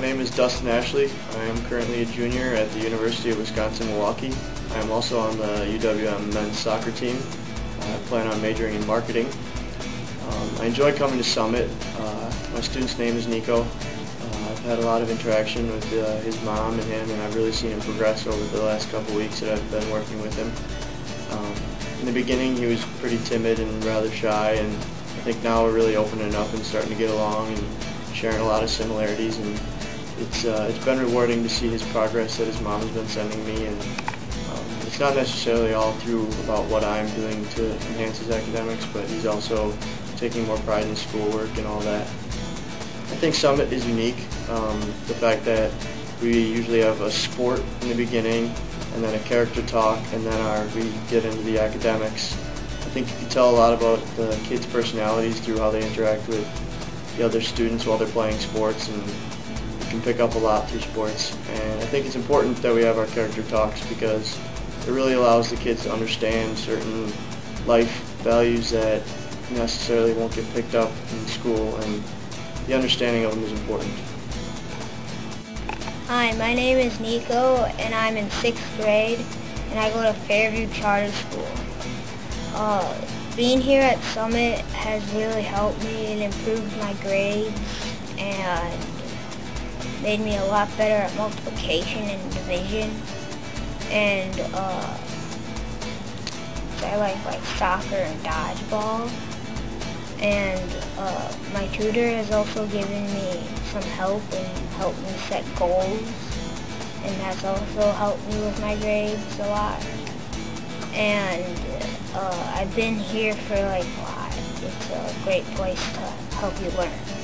name is Dustin Ashley. I am currently a junior at the University of Wisconsin-Milwaukee. I am also on the UWM men's soccer team. I plan on majoring in marketing. Um, I enjoy coming to Summit. Uh, my student's name is Nico. Uh, I've had a lot of interaction with uh, his mom and him, and I've really seen him progress over the last couple weeks that I've been working with him. Um, in the beginning, he was pretty timid and rather shy, and I think now we're really opening up and starting to get along and sharing a lot of similarities. And it's uh, it's been rewarding to see his progress that his mom has been sending me, and um, it's not necessarily all through about what I'm doing to enhance his academics, but he's also taking more pride in schoolwork and all that. I think Summit is unique. Um, the fact that we usually have a sport in the beginning and then a character talk and then our, we get into the academics. I think you can tell a lot about the kids' personalities through how they interact with the other students while they're playing sports and you can pick up a lot through sports. And I think it's important that we have our character talks because it really allows the kids to understand certain life values that necessarily won't get picked up in school and the understanding of them is important. Hi, my name is Nico and I'm in sixth grade and I go to Fairview Charter School. Uh, being here at Summit has really helped me and improved my grades and made me a lot better at multiplication and division. And uh, I like like soccer and dodgeball. And uh, my tutor has also given me some help and helped me set goals. And that's also helped me with my grades a lot. And uh, I've been here for like a lot. It's a great place to help you learn.